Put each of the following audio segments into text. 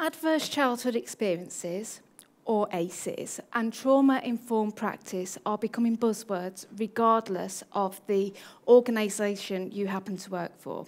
Adverse childhood experiences, or ACEs, and trauma informed practice are becoming buzzwords regardless of the organisation you happen to work for.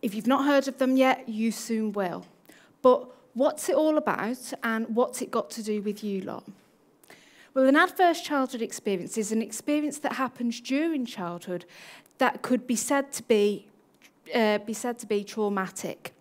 If you've not heard of them yet, you soon will. But what's it all about and what's it got to do with you lot? Well, an adverse childhood experience is an experience that happens during childhood that could be said to be, uh, be said to be traumatic.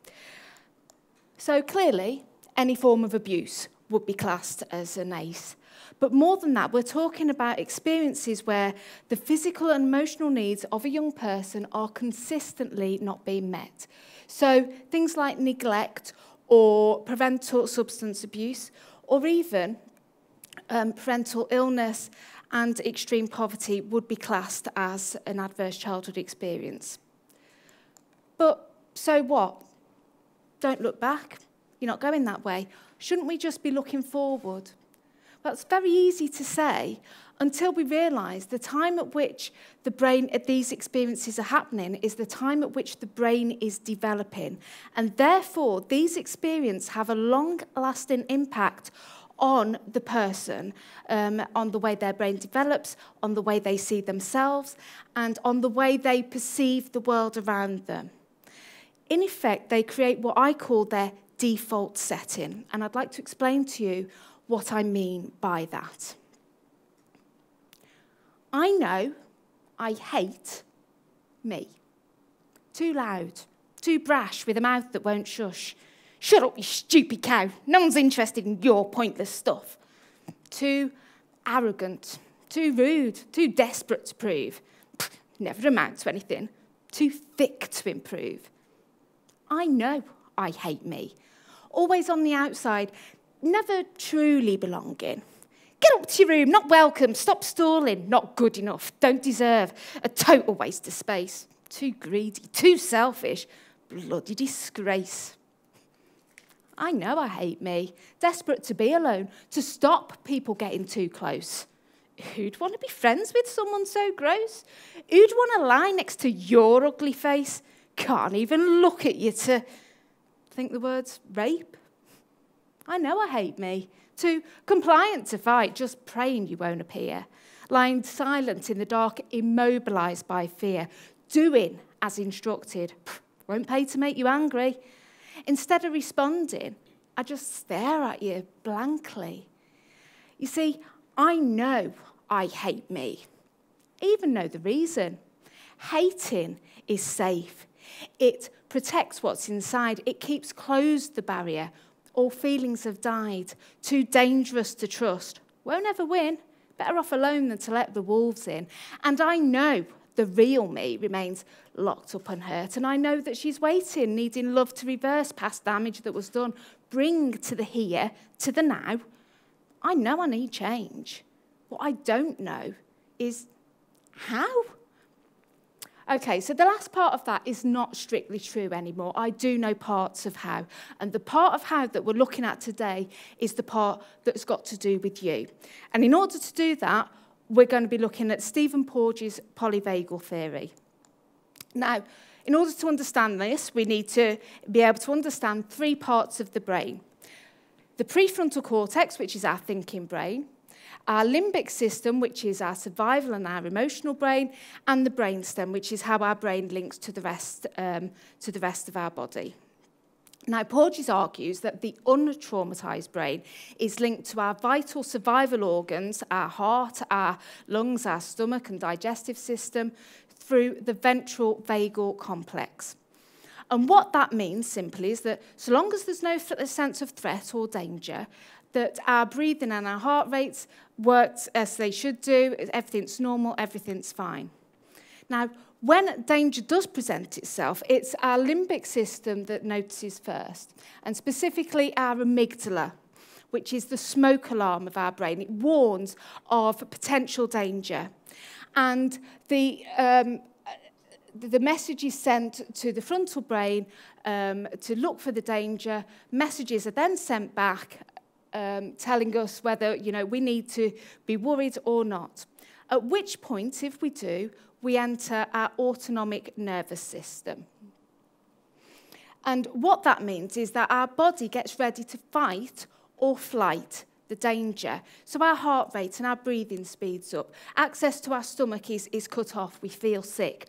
So clearly, any form of abuse would be classed as an ACE. But more than that, we're talking about experiences where the physical and emotional needs of a young person are consistently not being met. So things like neglect or parental substance abuse, or even um, parental illness and extreme poverty would be classed as an adverse childhood experience. But so what? Don't look back. You're not going that way. Shouldn't we just be looking forward? Well, it's very easy to say until we realise the time at which the brain, these experiences are happening is the time at which the brain is developing. And therefore, these experiences have a long-lasting impact on the person, um, on the way their brain develops, on the way they see themselves, and on the way they perceive the world around them in effect, they create what I call their default setting. And I'd like to explain to you what I mean by that. I know I hate me. Too loud, too brash with a mouth that won't shush. Shut up, you stupid cow. No one's interested in your pointless stuff. Too arrogant, too rude, too desperate to prove. Never amount to anything. Too thick to improve. I know I hate me. Always on the outside, never truly belonging. Get up to your room, not welcome, stop stalling, not good enough, don't deserve, a total waste of space, too greedy, too selfish, bloody disgrace. I know I hate me, desperate to be alone, to stop people getting too close. Who'd want to be friends with someone so gross? Who'd want to lie next to your ugly face? Can't even look at you to think the words rape. I know I hate me. Too compliant to fight, just praying you won't appear. Lying silent in the dark, immobilised by fear. Doing as instructed. Won't pay to make you angry. Instead of responding, I just stare at you blankly. You see, I know I hate me. even know the reason. Hating is safe. It protects what's inside. It keeps closed the barrier. All feelings have died. Too dangerous to trust. Won't ever win. Better off alone than to let the wolves in. And I know the real me remains locked up and hurt. And I know that she's waiting, needing love to reverse past damage that was done. Bring to the here, to the now. I know I need change. What I don't know is how. Okay, so the last part of that is not strictly true anymore. I do know parts of how. And the part of how that we're looking at today is the part that's got to do with you. And in order to do that, we're going to be looking at Stephen Porges' polyvagal theory. Now, in order to understand this, we need to be able to understand three parts of the brain. The prefrontal cortex, which is our thinking brain, our limbic system, which is our survival and our emotional brain, and the brainstem, which is how our brain links to the rest, um, to the rest of our body. Now, Porges argues that the untraumatized brain is linked to our vital survival organs, our heart, our lungs, our stomach and digestive system, through the ventral vagal complex. And what that means simply is that so long as there's no sense of threat or danger, that our breathing and our heart rates worked as they should do, everything's normal, everything's fine. Now, when danger does present itself, it's our limbic system that notices first, and specifically our amygdala, which is the smoke alarm of our brain. It warns of potential danger. And the, um, the message is sent to the frontal brain um, to look for the danger. Messages are then sent back um, telling us whether you know we need to be worried or not. At which point, if we do, we enter our autonomic nervous system. And what that means is that our body gets ready to fight or flight the danger. So our heart rate and our breathing speeds up. Access to our stomach is, is cut off. We feel sick.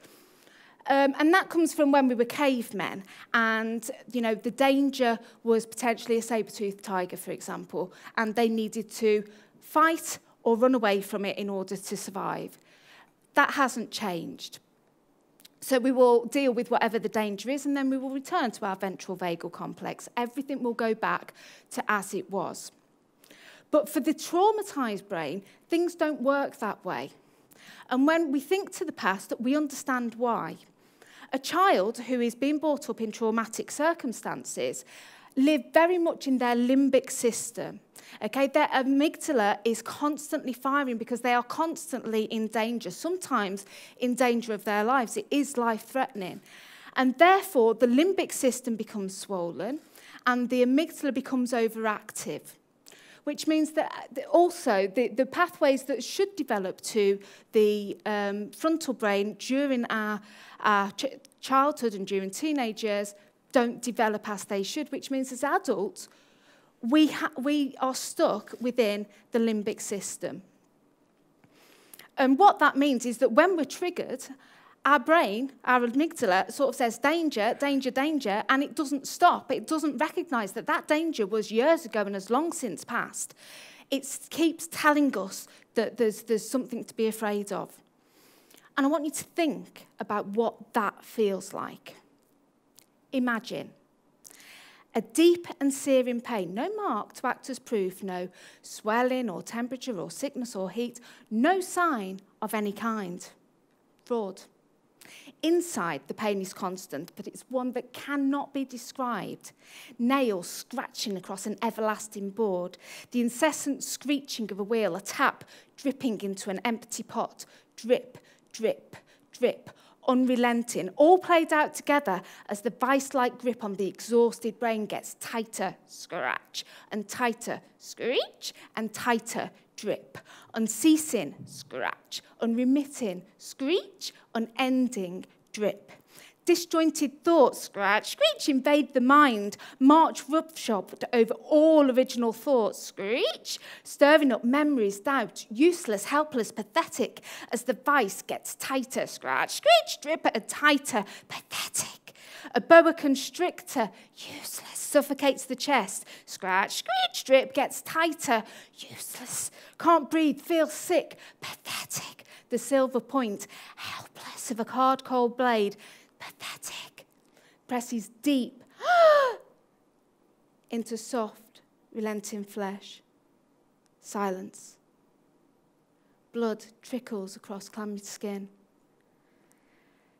Um, and that comes from when we were cavemen. And, you know, the danger was potentially a saber-toothed tiger, for example, and they needed to fight or run away from it in order to survive. That hasn't changed. So we will deal with whatever the danger is, and then we will return to our ventral vagal complex. Everything will go back to as it was. But for the traumatized brain, things don't work that way. And when we think to the past, we understand why. A child who is being brought up in traumatic circumstances live very much in their limbic system. Okay, their amygdala is constantly firing because they are constantly in danger, sometimes in danger of their lives. It is life threatening. And therefore, the limbic system becomes swollen and the amygdala becomes overactive which means that uh, also the, the pathways that should develop to the um, frontal brain during our, our ch childhood and during teenage years don't develop as they should, which means as adults, we, we are stuck within the limbic system. And what that means is that when we're triggered, our brain, our amygdala, sort of says danger, danger, danger, and it doesn't stop. It doesn't recognize that that danger was years ago and has long since passed. It keeps telling us that there's, there's something to be afraid of. And I want you to think about what that feels like. Imagine a deep and searing pain, no mark to act as proof, no swelling or temperature or sickness or heat, no sign of any kind. Fraud. Inside, the pain is constant, but it's one that cannot be described. Nails scratching across an everlasting board, the incessant screeching of a wheel, a tap dripping into an empty pot, drip, drip, drip, unrelenting, all played out together as the vice-like grip on the exhausted brain gets tighter, scratch, and tighter, screech, and tighter, drip, unceasing, scratch, unremitting, screech, unending, drip. Disjointed thoughts, scratch, screech, invade the mind, march roughshod over all original thoughts, screech, stirring up memories, doubt, useless, helpless, pathetic, as the vice gets tighter, scratch, screech, drip, and tighter, pathetic. A boa constrictor, useless, suffocates the chest, scratch, screech, drip, gets tighter, useless, can't breathe, feels sick, pathetic. The silver point, helpless of a hard cold blade, pathetic, presses deep into soft, relenting flesh. Silence. Blood trickles across clammy skin.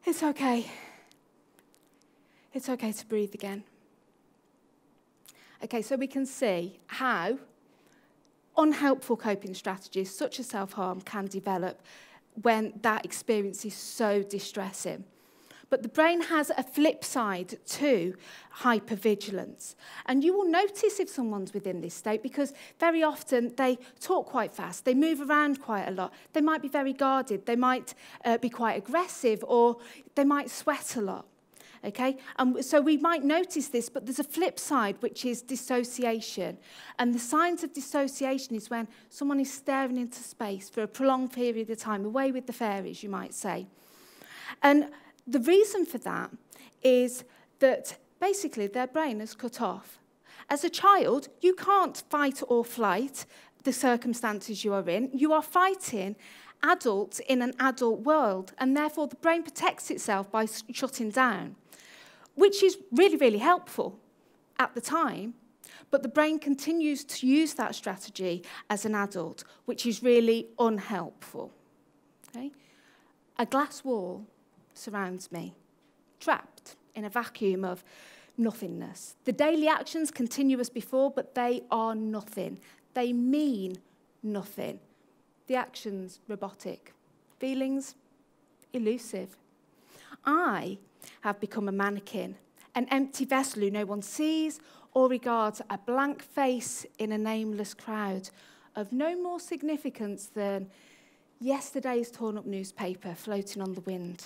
It's okay. It's okay to breathe again. Okay, so we can see how unhelpful coping strategies such as self-harm can develop when that experience is so distressing. But the brain has a flip side to hypervigilance. And you will notice if someone's within this state because very often they talk quite fast, they move around quite a lot, they might be very guarded, they might uh, be quite aggressive, or they might sweat a lot. Okay? And so we might notice this, but there's a flip side, which is dissociation. And the signs of dissociation is when someone is staring into space for a prolonged period of time, away with the fairies, you might say. And the reason for that is that basically their brain is cut off. As a child, you can't fight or flight the circumstances you are in. You are fighting adults in an adult world, and therefore the brain protects itself by shutting down, which is really, really helpful at the time. But the brain continues to use that strategy as an adult, which is really unhelpful. Okay? A glass wall surrounds me, trapped in a vacuum of nothingness. The daily actions continue as before, but they are nothing. They mean nothing. The actions robotic, feelings elusive. I have become a mannequin, an empty vessel who no one sees or regards, a blank face in a nameless crowd of no more significance than yesterday's torn up newspaper floating on the wind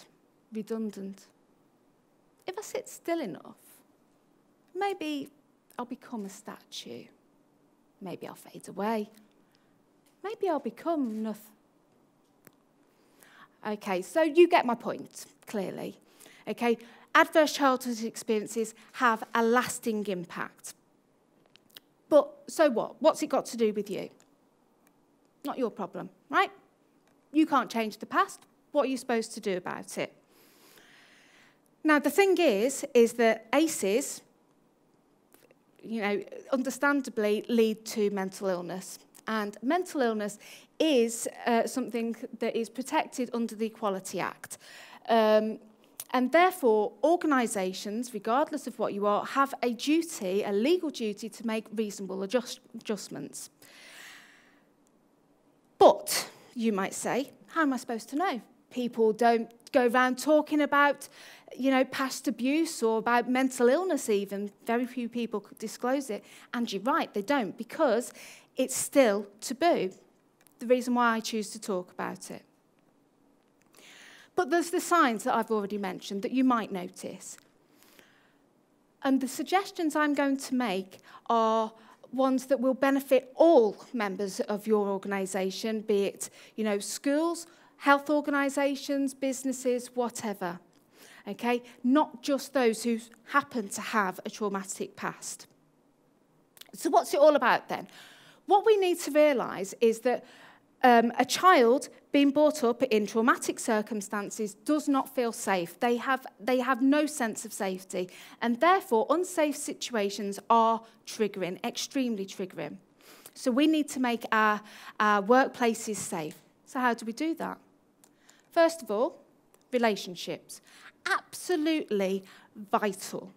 redundant. If I sit still enough, maybe I'll become a statue. Maybe I'll fade away. Maybe I'll become nothing. Okay, so you get my point, clearly. Okay, adverse childhood experiences have a lasting impact. But so what? What's it got to do with you? Not your problem, right? You can't change the past. What are you supposed to do about it? Now, the thing is, is that ACEs, you know, understandably lead to mental illness. And mental illness is uh, something that is protected under the Equality Act. Um, and therefore, organisations, regardless of what you are, have a duty, a legal duty, to make reasonable adjust adjustments. But, you might say, how am I supposed to know? People don't go around talking about, you know, past abuse or about mental illness even. Very few people disclose it. And you're right, they don't, because it's still taboo. The reason why I choose to talk about it. But there's the signs that I've already mentioned that you might notice. And the suggestions I'm going to make are ones that will benefit all members of your organisation, be it you know, schools, health organisations, businesses, whatever. Okay? Not just those who happen to have a traumatic past. So what's it all about then? What we need to realise is that um, a child being brought up in traumatic circumstances does not feel safe. They have, they have no sense of safety. And therefore, unsafe situations are triggering, extremely triggering. So we need to make our, our workplaces safe. So how do we do that? First of all, relationships. Absolutely vital.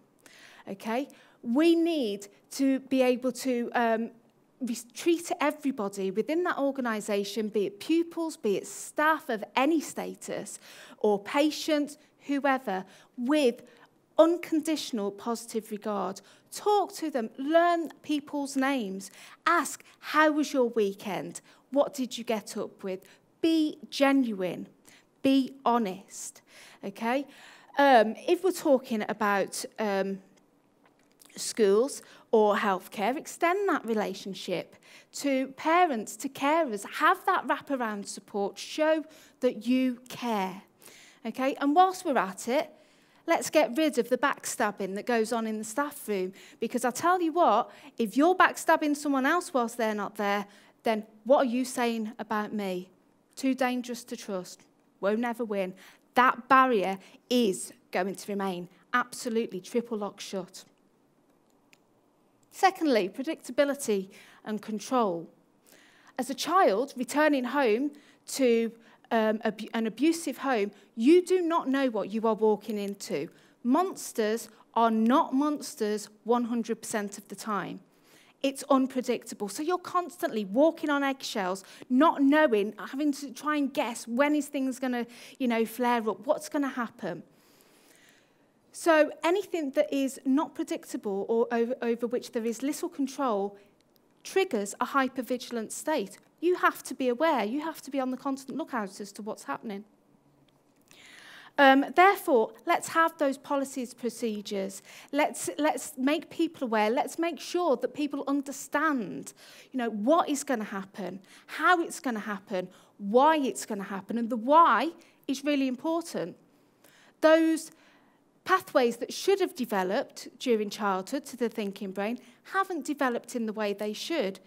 Okay? We need to be able to um, we treat everybody within that organisation, be it pupils, be it staff of any status, or patients, whoever, with unconditional positive regard. Talk to them, learn people's names, ask, how was your weekend? What did you get up with? Be genuine, be honest, okay? Um, if we're talking about um, schools, or healthcare, extend that relationship to parents, to carers. Have that wraparound support. Show that you care. Okay? And whilst we're at it, let's get rid of the backstabbing that goes on in the staff room. Because I'll tell you what, if you're backstabbing someone else whilst they're not there, then what are you saying about me? Too dangerous to trust. Won't never win. That barrier is going to remain absolutely triple lock shut. Secondly, predictability and control. As a child returning home to um, an abusive home, you do not know what you are walking into. Monsters are not monsters 100% of the time. It's unpredictable. So you're constantly walking on eggshells, not knowing, having to try and guess when is things going to, you know, flare up, what's going to happen. So anything that is not predictable or over, over which there is little control triggers a hypervigilant state. You have to be aware. You have to be on the constant lookout as to what's happening. Um, therefore, let's have those policies, procedures. Let's, let's make people aware. Let's make sure that people understand, you know, what is going to happen, how it's going to happen, why it's going to happen, and the why is really important. Those Pathways that should have developed during childhood to the thinking brain haven't developed in the way they should.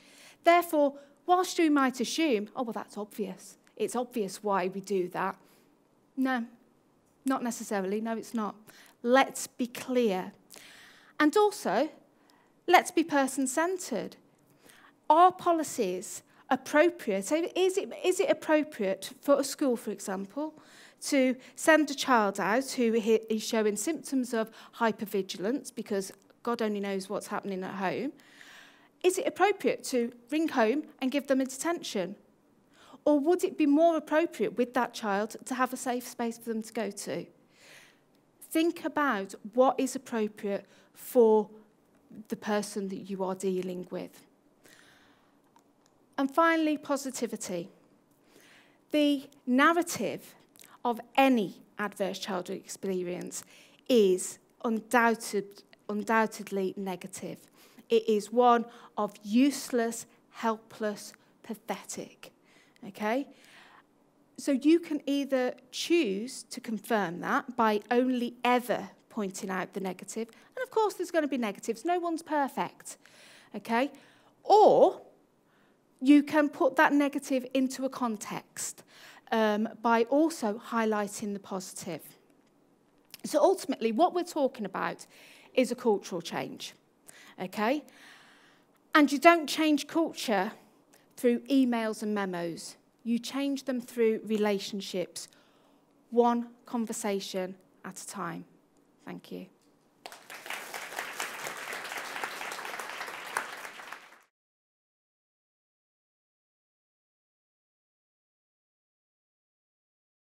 Therefore, whilst you might assume, oh, well, that's obvious. It's obvious why we do that. No, not necessarily. No, it's not. Let's be clear. And also, let's be person centered. Are policies appropriate? So, Is it, is it appropriate for a school, for example, to send a child out who is showing symptoms of hypervigilance because God only knows what's happening at home, is it appropriate to ring home and give them a detention? Or would it be more appropriate with that child to have a safe space for them to go to? Think about what is appropriate for the person that you are dealing with. And finally, positivity. The narrative of any adverse childhood experience is undoubted, undoubtedly negative. It is one of useless, helpless, pathetic. Okay? So you can either choose to confirm that by only ever pointing out the negative, and of course there's going to be negatives, no one's perfect. Okay? Or you can put that negative into a context um, by also highlighting the positive. So ultimately, what we're talking about is a cultural change. Okay? And you don't change culture through emails and memos. You change them through relationships, one conversation at a time. Thank you.